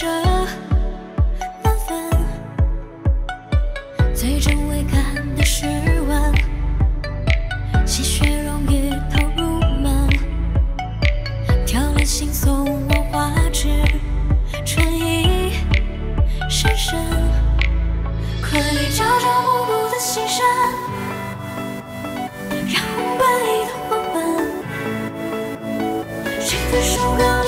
这半分，最终未干的失望，积雪融于透入门，春意深深。朝朝暮暮的心，染红的黄昏，谁的手根？